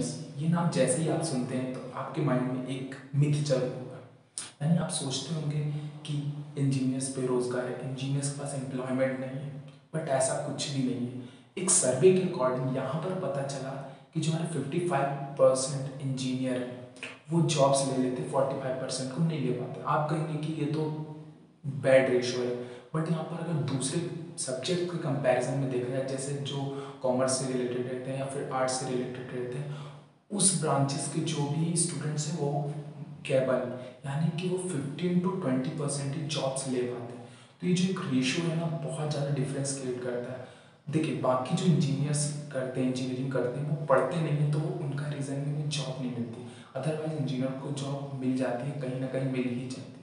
Engineers ये नाम जैसे ही आप सुनते हैं तो आपके माइंड में एक मिथ चल होगा। यानी आप सोचते होंगे कि इंजीनियर्स बेरोजगार है इंजीनियर्स के पास एम्प्लॉयमेंट नहीं है बट ऐसा कुछ भी नहीं है। एक सर्वे के अकॉर्डिंग यहाँ पर पता चला कि जो हमारे फिफ्टी फाइव परसेंट इंजीनियर हैं, वो जॉब्स ले लेते फोर्टी फाइव परसेंट को नहीं ले पाते। आप कहेंगे कि ये तो बैड रेशो है बट यहाँ पर अगर दूसरे सब्जेक्ट के कंपैरिजन में देखा जाए, जैसे जो कॉमर्स से रिलेटेड रहते हैं या फिर आर्ट्स से रिलेटेड रहते हैं उस ब्रांचेस के जो भी स्टूडेंट्स हैं, वो केबल यानी कि वो फिफ्टीन टू ट्वेंटी परसेंट ही जॉब्स ले पाते हैं। तो ये जो एक रेशो है ना, बहुत ज़्यादा डिफरेंस क्रिएट करता है। देखिए, बाकी जो इंजीनियर्स करते हैं इंजीनियरिंग करते हैं, वो पढ़ते नहीं हैं तो उनका रीज़न में जॉब नहीं मिलती। अदरवाइज़ इंजीनियर को जॉब मिल जाती है, कहीं ना कहीं मिल ही जाती है।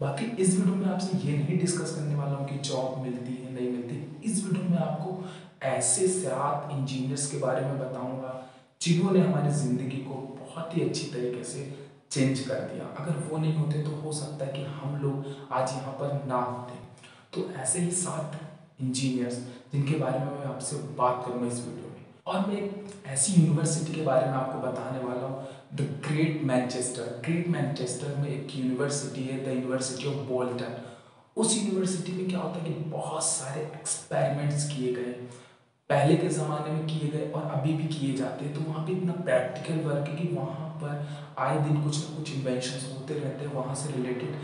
बाकी इस वीडियो में आपसे ये नहीं डिस्कस करने वाला हूँ कि जॉब मिलती है, नहीं मिलती। इस वीडियो में आपको ऐसे सात इंजीनियर्स के बारे में बताऊँगा जिन्होंने हमारी ज़िंदगी को बहुत ही अच्छी तरीके से चेंज कर दिया। अगर वो नहीं होते तो हो सकता है कि हम लोग आज यहाँ पर ना होते। तो ऐसे ही सात इंजीनियर्स जिनके बारे में मैं आपसे बात करूँगा इस वीडियो में। और मैं एक ऐसी यूनिवर्सिटी के बारे में आपको बताने वाला हूँ the great Manchester great Manchester में एक यूनिवर्सिटी है द यूनिवर्सिटी ऑफ़ बोल्टन उस यूनिवर्सिटी में क्या होता है कि बहुत सारे एक्सपेरिमेंट्स किए गए। पहले के ज़माने में किए गए और अभी भी किए जाते हैं। तो वहाँ पे इतना प्रैक्टिकल वर्क है कि वहाँ पर आए दिन कुछ ना कुछ इन्वेंशन होते रहते हैं। वहाँ से रिलेटेड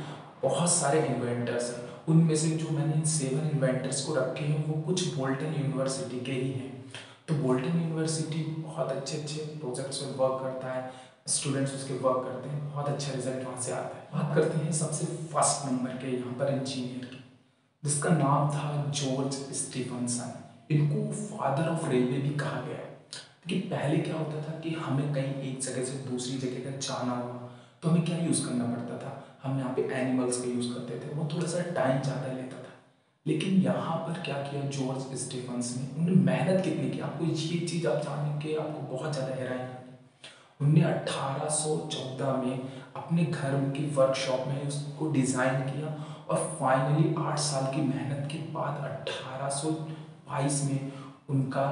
बहुत सारे इन्वेंटर्स हैं। उनमें से जो मैंने इन सेवन इन्वेंटर्स को रखे हैं, वो कुछ बोल्टन यूनिवर्सिटी के ही हैं। तो बोल्टन यूनिवर्सिटी बहुत अच्छे अच्छे प्रोजेक्ट्स पर वर्क करता है। स्टूडेंट्स उसके वर्क करते हैं। बहुत अच्छा रिज़ल्ट वहाँ से आता है। बात करते हैं सबसे फ़र्स्ट नंबर के, यहाँ पर इंजीनियर की। जिसका नाम था जॉर्ज स्टीफनसन इनको फादर ऑफ़ रेलवे भी कहा गया है। कि पहले क्या होता था कि हमें कहीं एक जगह से दूसरी जगह का जाना हुआ तो हमें क्या यूज़ करना पड़ता था? हम यहाँ पे एनिमल्स का यूज़ करते थे, वो थोड़ा सा टाइम ज़्यादा लेता था। लेकिन यहाँ पर क्या किया जॉर्ज स्टीफंस ने? उन्होंने मेहनत कितनी की? आपको ये चीज़ आप जान के आपको बहुत ज़्यादा हैरान उनने 1814 में अपने घर की वर्कशॉप में उसको डिज़ाइन किया और फाइनली आठ साल की मेहनत के बाद 1822 में उनका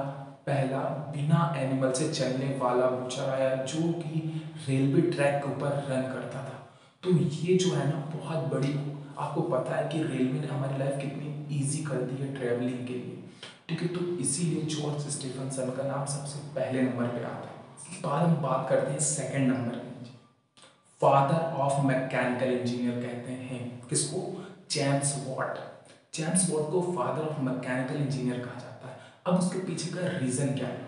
पहला बिना एनिमल से चलने वाला बूचर आया, जो कि रेलवे ट्रैक के ऊपर रन करता था। तो ये जो है ना, बहुत बड़ी, आपको पता है कि रेलवे ने हमारी लाइफ कितनी इजी कर दी है ट्रैवलिंग के लिए। ठीक है तो इसीलिए जॉर्ज स्टीफनसन का नाम सबसे पहले नंबर पे आता है। बाद हम बात करते हैं second number father of mechanical engineer कहते हैं। किसको? जेम्स वॉट जेम्स वॉट को फादर ऑफ़ मैकेनिकल इंजीनियर कहा जाता है। अब उसके पीछे का रीज़न क्या है?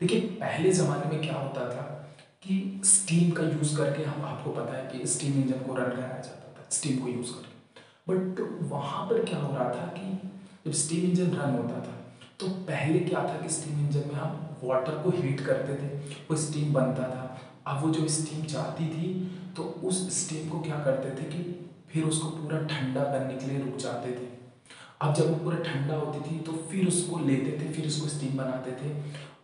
देखिए, पहले ज़माने में क्या होता था कि स्टीम का यूज़ करके हम आपको पता है कि स्टीम इंजन को रन कराया जाता था स्टीम को यूज़ करके। बट वहाँ पर क्या हो रहा था कि जब स्टीम इंजन रन होता था तो पहले क्या था कि स्टीम इंजन में हम वाटर को हीट करते थे, वो स्टीम बनता था। अब वो जो स्टीम जाती थी तो उस स्टीम को क्या करते थे कि फिर उसको पूरा ठंडा करने के लिए रुक जाते थे। अब जब वो पूरा ठंडा होती थी तो फिर उसको लेते थे, फिर उसको स्टीम बनाते थे।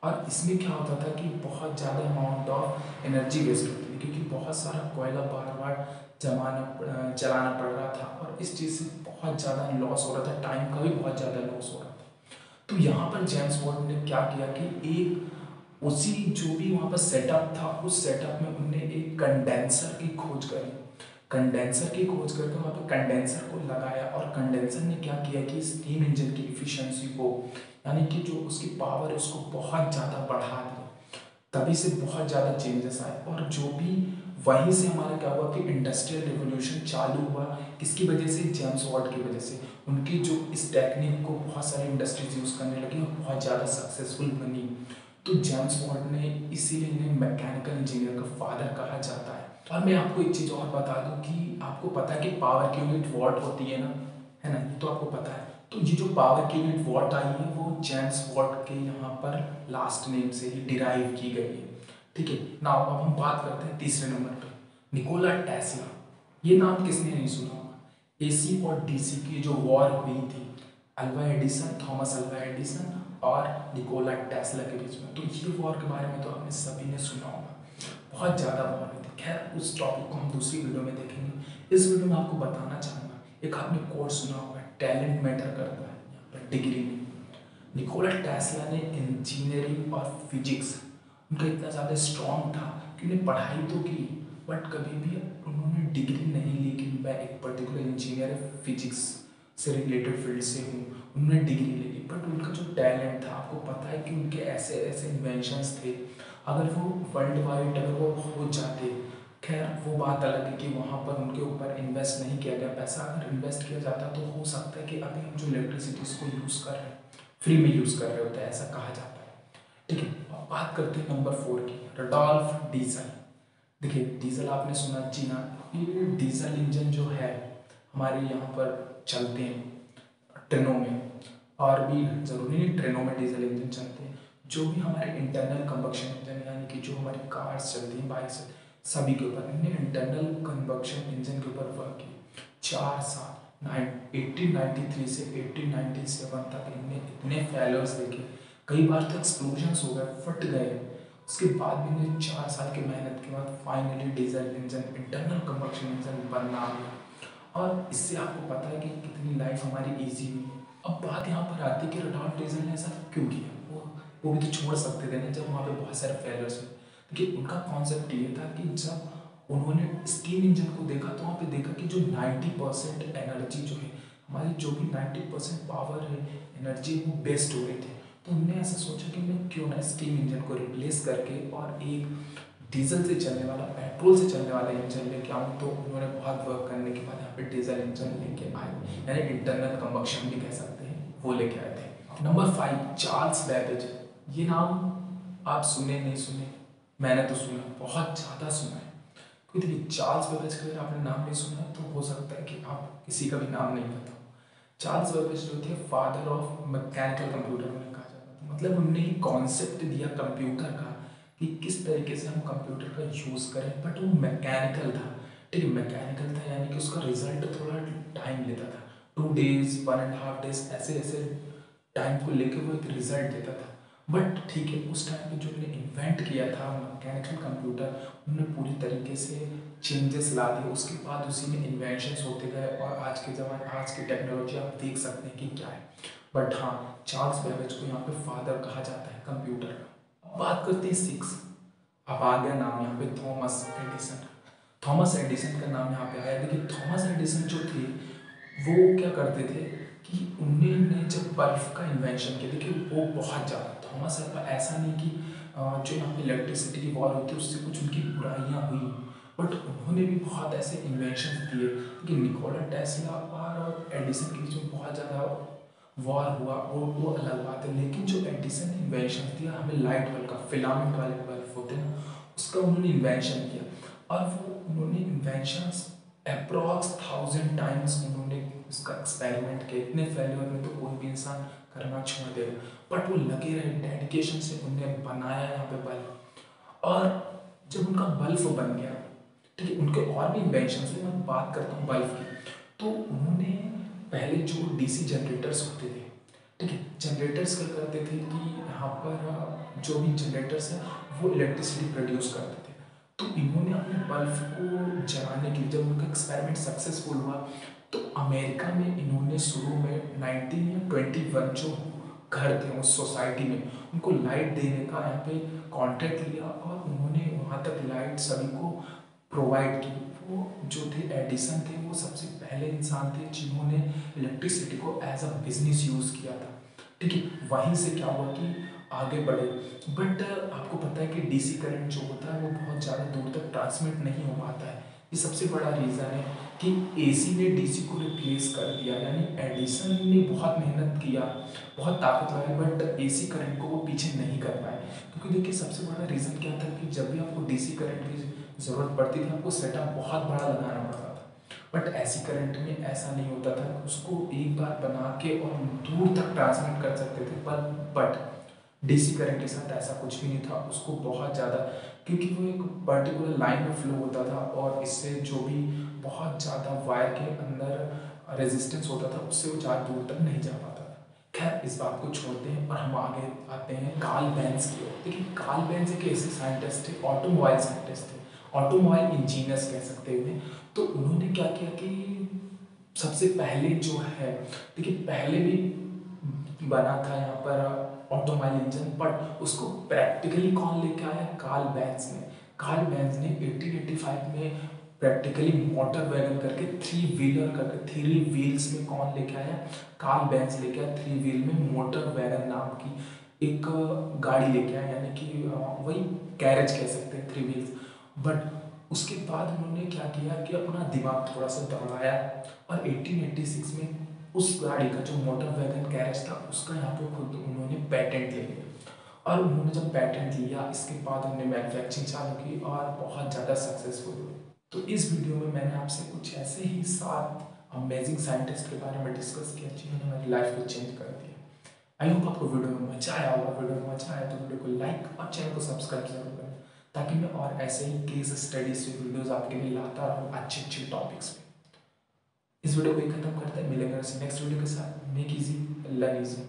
और इसमें क्या होता था कि बहुत ज़्यादा अमाउंट ऑफ़ एनर्जी वेस्ट होती थी, क्योंकि बहुत सारा कोयला बार बार जमाना, चलाना पड़ रहा था और इस चीज़ से बहुत ज़्यादा लॉस हो रहा था टाइम का भी बहुत ज़्यादा लॉस हो रहा था। तो यहाँ पर जेम्स बॉन्ड ने क्या किया कि एक उसी जो भी वहाँ पर सेटअप था, उस सेटअप में उनने एक कंडेंसर की खोज करी। कंडेंसर की खोज करके वहाँ पर कंडेंसर को लगाया और कंडेंसर ने क्या किया कि स्टीम इंजन की इफिशियंसी को, यानी कि जो उसकी पावर है उसको बहुत ज़्यादा बढ़ा दिया। तभी से बहुत ज़्यादा चेंजेस आए और जो भी वहीं से हमारा क्या हुआ कि इंडस्ट्रियल रिवोल्यूशन चालू हुआ, किसकी वजह से? जेम्स वॉट की वजह से। उनकी जो इस टेक्निक को बहुत सारी इंडस्ट्रीज़ यूज़ करने लगी और बहुत ज़्यादा सक्सेसफुल बनी। तो जेम्स वॉट ने इसीलिए इन्हें मैकेनिकल इंजीनियर का फादर कहा जाता है। और मैं आपको एक चीज़ और बता दूँ कि आपको पता है कि पावर की यूनिट वॉट होती है ना? है ना? ये तो आपको पता है। तो ये जो पावर की यूनिट वॉट आई है, वो जेम्स वॉट के यहाँ पर लास्ट नेम से ही डिराइव की गई है। ठीक है? ना अब हम बात करते हैं तीसरे नंबर पर निकोला टेस्ला ये नाम किसने नहीं सुना होगा? एसी और डीसी की जो वॉर हुई थी Alva Edison Thomas Alva Edison और निकोला टेस्ला के बीच में। तो ये वॉर के बारे में तो आपने सभी ने सुना होगा। बहुत ज़्यादा वॉर हुई उस टॉपिक को हम दूसरी वीडियो में देखेंगे। इस वीडियो में आपको बताना चाहूँगा, एक आपने कोर्स सुना होगा टैलेंट मैटर करता है, यहाँ पर डिग्री में। निकोला टेस्ला ने इंजीनियरिंग और फिजिक्स उनका इतना ज़्यादा स्ट्रॉन्ग था कि उन्हें पढ़ाई तो की बट कभी भी उन्होंने डिग्री नहीं ली कि मैं एक पर्टिकुलर इंजीनियर फिजिक्स से रिलेटेड फ़ील्ड से हूँ। उन्होंने डिग्री ले ली बट उनका जो टैलेंट था, आपको पता है कि उनके ऐसे ऐसे इन्वेंशंस थे। अगर वो वर्ल्ड वाइड अगर वो हो जाते खैर, वो बात अलग है कि वहाँ पर उनके ऊपर इन्वेस्ट नहीं किया गया पैसा। अगर इन्वेस्ट किया जाता तो हो सकता है कि अभी हम जो इलेक्ट्रिसिटीज़ को यूज़ कर रहे हैं फ्री में यूज़ कर रहे होते हैं ऐसा कहा जाता है। ठीक है, अब बात करते हैं नंबर फोर की। रडोल्फ डीजल देखिए डीजल आपने सुना जी ना ये डीजल इंजन जो है, हमारे यहाँ पर चलते हैं ट्रेनों में। और भी ज़रूरी नहीं ट्रेनों में डीजल इंजन चलते हैं। जो भी हमारे इंटरनल कंबक्शन इंजन यानी कि जो हमारी कार्स चलती हैं बाइक्स सभी के ऊपर इनने इंटरनल कंबक्शन इंजन के ऊपर वर्क किया। चार साल एटीन नाइन्टी थ्री से एटीन नाइन्टी सेवन तक इनने इतने फेलर्स देखे। कई बार तो एक्सप्लोजन्स हो गए, फट गए। उसके बाद भी इन्हें चार साल की मेहनत के बाद finally diesel engine internal combustion engine बनना गया और इससे आपको पता है कि कितनी लाइफ हमारी ईजी हुई। अब बात यहाँ पर आती है कि रडॉल्फ डीजल ने ऐसा क्यों किया? वो वो भी तो छोड़ सकते थे ना, जब वहाँ पे बहुत सारे फेलर्स हुए। देखिए उनका कॉन्सेप्ट ये था कि जब उन्होंने स्टीम इंजन को देखा तो वहाँ पे देखा कि जो 90 परसेंट एनर्जी जो है, हमारी जो भी 90 परसेंट पावर है एनर्जी वो बेस्ट हो रही थी। तो उन्होंने ऐसा सोचा कि मैं क्यों ना स्टीम इंजन को रिप्लेस करके और एक डीजल से चलने वाला पेट्रोल से चलने वाला इंजन लेके आऊँ। तो उन्होंने बहुत वर्क करने के बाद यहाँ पे डीजल इंजन लेके आए। यानी इंटरनल कम्बक्शन भी कह सकते हैं, वो लेके आए थे। नंबर फाइव चार्ल्स बैबेज ये नाम आप सुने, नहीं सुने? मैंने तो सुना, बहुत ज़्यादा सुना है। क्योंकि देखिए चार्ल्स बेबेज का अगर आपने नाम नहीं सुना तो हो सकता है कि आप किसी का भी नाम नहीं पता। चार्ल्स बेबेज जो थे फादर ऑफ़ मैकेनिकल कंप्यूटर उन्हें कहा जाता था। मतलब उनने ही कॉन्सेप्ट दिया कंप्यूटर का, कि किस तरीके से हम कंप्यूटर का यूज़ करें। बट वो मैकेनिकल था। ठीक है मैकेनिकल था यानी कि उसका रिज़ल्ट थोड़ा टाइम लेता था। Two days one and half days ऐसे ऐसे टाइम को लेके वो एक रिज़ल्ट देता था। बट ठीक है, उस टाइम पे जो मैंने इन्वेंट किया था मैकेनिकल कंप्यूटर उन्होंने पूरी तरीके से चेंजेस ला दिए। उसके बाद उसी में इन्वेंशंस होते गए और आज के ज़माने, आज की टेक्नोलॉजी आप देख सकते हैं कि क्या है। बट हाँ चार्ल्स बेबेज को यहाँ पे फादर कहा जाता है कंप्यूटर का। बात करते हैं सिक्स अब आ गया नाम यहाँ पे थॉमस एडिसन थॉमस एडिसन का नाम यहाँ पे आया। देखिए थॉमस एडिसन जो थे, वो क्या करते थे? कि उन्होंने जब बल्ब का इन्वेंशन किया, देखिए, वो बहुत ज़्यादा थॉमस अल्वा ऐसा नहीं कि जो यहाँ पे इलेक्ट्रिसिटी की वॉर होती है उससे कुछ उनकी बुराइयाँ हुई। बट उन्होंने भी बहुत ऐसे इन्वेंशन दिए। कि निकोला टेस्ला और एडिसन के बीच में बहुत ज़्यादा वॉर हुआ। वो वो अलग बात है। लेकिन जो एडिसन ने इन्वेंशन दिया, हमें लाइट बल्ब का फिलामेंट वाले बल्ब होते हैं उसका उन्होंने इन्वेंशन किया। और वो उन्होंने इन्वेंशन अप्रॉक्स थाउज़ेंड टाइम्स उन्होंने उसका एक्सपेरिमेंट के इतने फेल्योर में तो कोई भी इंसान करना छोड़ देगा। बट वो लगे रहे डेडिकेशन से उनने बनाया यहाँ पे बल्ब और जब उनका बल्ब बन गया, ठीक है, उनके और भी इन्वेंशन से मैं बात करता हूँ बल्ब की। तो उन्होंने पहले जो डीसी जनरेटर्स होते थे, ठीक है जनरेटर्स क्या करते थे कि यहाँ पर जो भी जनरेटर्स हैं, वो इलेक्ट्रिसिटी प्रोड्यूस करते थे। तो इन्होंने अपने बल्ब को जलाने के लिए, जब उनका एक्सपेरिमेंट सक्सेसफुल हुआ तो अमेरिका में इन्होंने शुरू में नाइनटीन या ट्वेंटी वन जो घर थे उस सोसाइटी में, उनको लाइट देने का यहाँ पे कॉन्ट्रैक्ट लिया और उन्होंने वहाँ तक लाइट सभी को प्रोवाइड की। वो जो थे एडिसन थे, वो सबसे पहले इंसान थे जिन्होंने इलेक्ट्रिसिटी को एज अ बिज़नेस यूज़ किया था। ठीक है, वहीं से क्या हुआ कि आगे बढ़े। बट आपको पता है कि डीसी करंट जो होता है, वो बहुत ज़्यादा दूर तक ट्रांसमिट नहीं हो पाता है। ये सबसे बड़ा रीज़न है कि एसी ने डीसी को रिप्लेस कर दिया, यानी एडिसन ने बहुत मेहनत किया, बहुत ताकत लगाई बट एसी करंट को वो पीछे नहीं कर पाए। क्योंकि देखिए, सबसे बड़ा रीज़न क्या था कि जब भी आपको डीसी करंट की ज़रूरत पड़ती थी, आपको सेटअप बहुत बड़ा लगाना पड़ता था। बट ऐसी करंट में ऐसा नहीं होता था, उसको एक बार बना के और दूर तक ट्रांसमिट कर सकते थे। पर बट डीसी करंट के साथ ऐसा कुछ भी नहीं था, उसको बहुत ज़्यादा क्योंकि वो एक पर्टिकुलर लाइन में फ्लो होता था और इससे जो भी बहुत ज़्यादा वायर के अंदर रेजिस्टेंस होता था, उससे वो ज़्यादा दूर तक नहीं जा पाता था। खैर, इस बात को छोड़ते हैं और हम आगे आते हैं कार्ल बैंस की ओर। देखिए कार्ल बेंस एक ऐसे साइंटिस्ट थे ऑटोमोबाइल साइंटिस्ट थे ऑटोमोबाइल इंजीनियर्स कह सकते हैं तो उन्होंने क्या किया कि सबसे पहले जो है, देखिए, पहले भी बना था यहाँ पर ऑटोमाइल इंजन बट उसको प्रैक्टिकली कौन लेके आया? कार्ल बैंस ने। कार्ल बैंस ने 1885 में प्रैक्टिकली मोटर वैगन करके थ्री व्हीलर करके थ्री व्हील्स में कौन लेके आया? कार्ल बैंस लेके आया थ्री व्हील में मोटर वैगन नाम की एक गाड़ी लेके आया, यानी कि वही कैरेज कह सकते हैं थ्री व्हील्स बट उसके बाद उन्होंने क्या किया कि अपना दिमाग थोड़ा सा दौड़ाया और 1886 में उस गाड़ी का जो मोटर वैगन कैरेज था, उसका यहाँ पे खुद उन्होंने पेटेंट ले लिया। और उन्होंने जब पेटेंट लिया, इसके बाद उन्होंने मैन्युफैक्चरिंग चालू की और बहुत ज़्यादा सक्सेसफुल हुई तो इस वीडियो में मैंने आपसे कुछ ऐसे ही सात अमेजिंग साइंटिस्ट के बारे में डिस्कस किया, जिन्होंने हमारी लाइफ को चेंज कर दिया। आई होप आपको वीडियो में मज़ा आया होगा। वीडियो में मज़ा आया तो वीडियो को लाइक और चैनल को सब्सक्राइब ज़रूर करें, ताकि मैं और ऐसे ही केस स्टडीज़ से वीडियोस आपके लिए लाता रहूँ अच्छे अच्छे टॉपिक्स पे। इस वीडियो को ही खत्म करते हैं। मिलेंगे नेक्स्ट वीडियो के साथ। Make easy learn easy